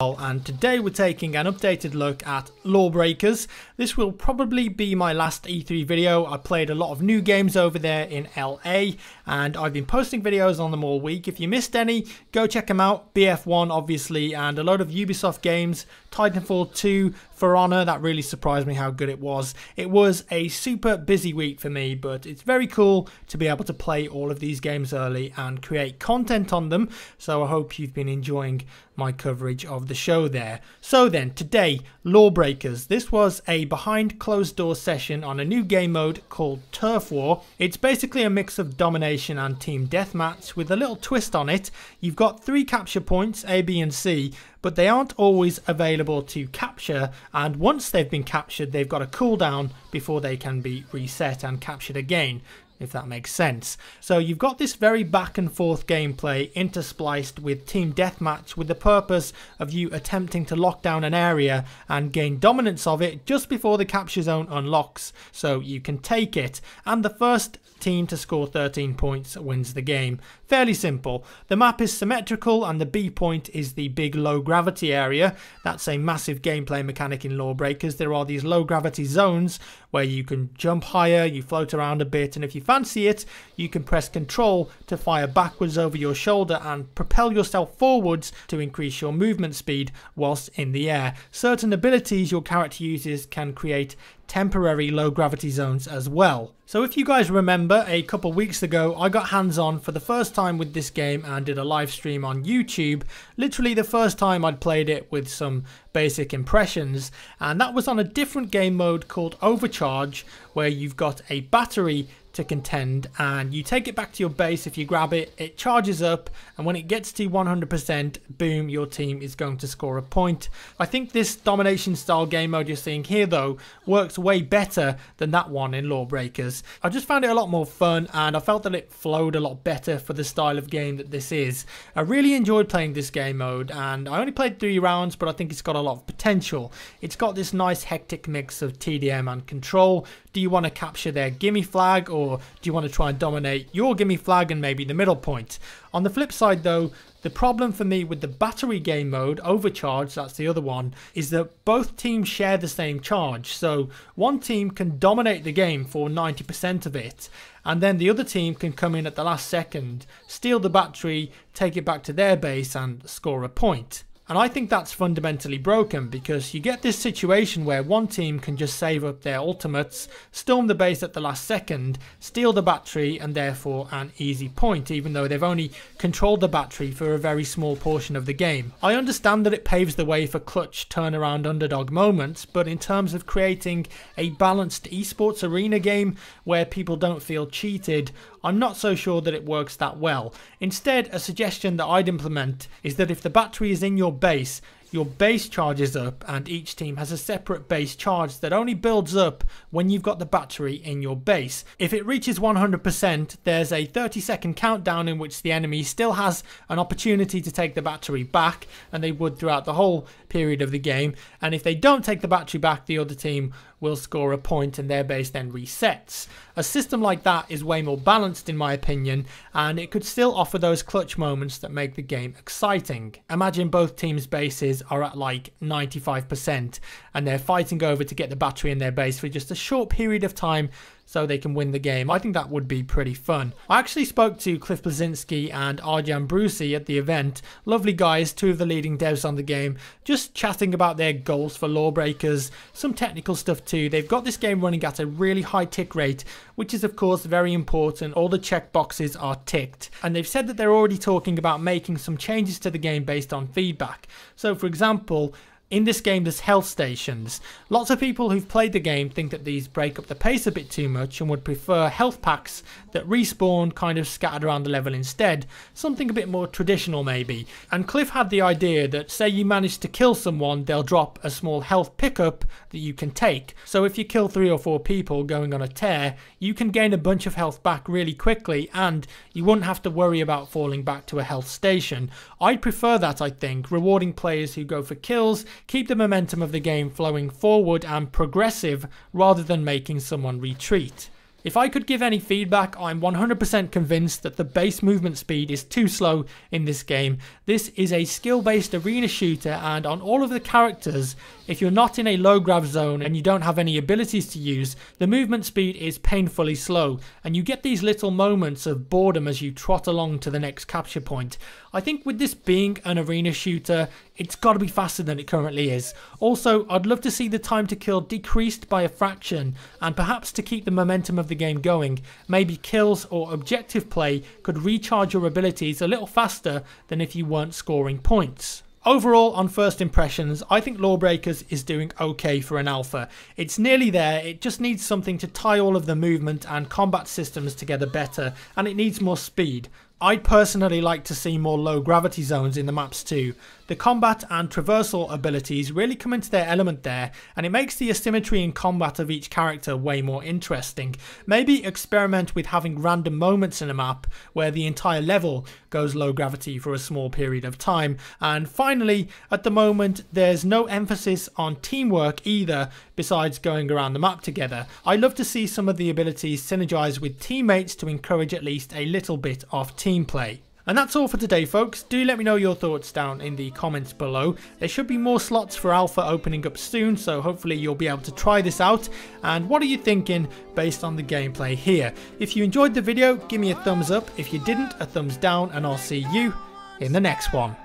and today we're taking an updated look at Lawbreakers. This will probably be my last E3 video. I played a lot of new games over there in LA and I've been posting videos on them all week. If you missed any, go check them out. BF1 obviously and a lot of Ubisoft games, Titanfall 2, For Honor, that really surprised me how good it was. It was a super busy week for me but it's very cool to be able to play all of these games early and create content on them so I hope you've been enjoying my coverage of the show there. So then, today, Lawbreakers. This was a behind closed door session on a new game mode called Turf War. It's basically a mix of domination and team deathmatch with a little twist on it. You've got three capture points, A, B and C, but they aren't always available to capture and once they've been captured they've got a cooldown before they can be reset and captured again if that makes sense. So you've got this very back and forth gameplay interspliced with team deathmatch with the purpose of you attempting to lock down an area and gain dominance of it just before the capture zone unlocks so you can take it and the first team to score 13 points wins the game. Fairly simple. The map is symmetrical and the B point is the big low gravity area. That's a massive gameplay mechanic in Lawbreakers. There are these low gravity zones where you can jump higher, you float around a bit and if you fancy it, you can press control to fire backwards over your shoulder and propel yourself forwards to increase your movement speed whilst in the air. Certain abilities your character uses can create temporary low gravity zones as well. So if you guys remember, a couple weeks ago I got hands on for the first time with this game and did a live stream on YouTube. Literally the first time I'd played it with some basic impressions and that was on a different game mode called Overcharge where you've got a battery to contend and you take it back to your base. If you grab it it charges up and when it gets to 100% boom your team is going to score a point. I think this domination style game mode you're seeing here though works way better than that one in Lawbreakers. I just found it a lot more fun and I felt that it flowed a lot better for the style of game that this is. I really enjoyed playing this game mode and I only played three rounds but I think it's got a lot of potential. It's got this nice hectic mix of TDM and control do you want to capture their gimme flag or do you want to try and dominate your gimme flag and maybe the middle point? On the flip side though, the problem for me with the battery game mode, Overcharge, that's the other one, is that both teams share the same charge. So one team can dominate the game for 90% of it, and then the other team can come in at the last second, steal the battery, take it back to their base and score a point. And I think that's fundamentally broken because you get this situation where one team can just save up their ultimates, storm the base at the last second, steal the battery and therefore an easy point even though they've only controlled the battery for a very small portion of the game. I understand that it paves the way for clutch turnaround underdog moments but in terms of creating a balanced esports arena game where people don't feel cheated I'm not so sure that it works that well. Instead, a suggestion that I'd implement is that if the battery is in your base, your base charges up and each team has a separate base charge that only builds up when you've got the battery in your base. If it reaches 100% there's a 30 second countdown in which the enemy still has an opportunity to take the battery back and they would throughout the whole period of the game and if they don't take the battery back the other team will score a point and their base then resets. A system like that is way more balanced in my opinion and it could still offer those clutch moments that make the game exciting. Imagine both teams bases are at like 95% and they're fighting over to get the battery in their base for just a short period of time so they can win the game. I think that would be pretty fun. I actually spoke to Cliff Bleszinski and Arjan Brussee at the event. Lovely guys, two of the leading devs on the game, just chatting about their goals for Lawbreakers, some technical stuff too. They've got this game running at a really high tick rate, which is of course very important. All the check boxes are ticked. And they've said that they're already talking about making some changes to the game based on feedback. So for example, in this game there's health stations. Lots of people who've played the game think that these break up the pace a bit too much and would prefer health packs that respawn kind of scattered around the level instead. Something a bit more traditional maybe. And Cliff had the idea that say you manage to kill someone they'll drop a small health pickup that you can take. So if you kill three or four people going on a tear you can gain a bunch of health back really quickly and you wouldn't have to worry about falling back to a health station. I'd prefer that I think, rewarding players who go for kills keep the momentum of the game flowing forward and progressive rather than making someone retreat. If I could give any feedback, I'm 100% convinced that the base movement speed is too slow in this game. This is a skill-based arena shooter and on all of the characters, if you're not in a low grav zone and you don't have any abilities to use, the movement speed is painfully slow and you get these little moments of boredom as you trot along to the next capture point. I think with this being an arena shooter, it's got to be faster than it currently is. Also, I'd love to see the time to kill decreased by a fraction, and perhaps to keep the momentum of the game going, maybe kills or objective play could recharge your abilities a little faster than if you weren't scoring points. Overall, on first impressions, I think Lawbreakers is doing okay for an alpha. It's nearly there, it just needs something to tie all of the movement and combat systems together better, and it needs more speed. I'd personally like to see more low gravity zones in the maps too. The combat and traversal abilities really come into their element there and it makes the asymmetry in combat of each character way more interesting. Maybe experiment with having random moments in a map where the entire level goes low gravity for a small period of time. And finally, at the moment there's no emphasis on teamwork either besides going around the map together. I'd love to see some of the abilities synergize with teammates to encourage at least a little bit of team play. And that's all for today folks, do let me know your thoughts down in the comments below. There should be more slots for alpha opening up soon, so hopefully you'll be able to try this out. And what are you thinking based on the gameplay here? If you enjoyed the video, give me a thumbs up. If you didn't, a thumbs down, and I'll see you in the next one.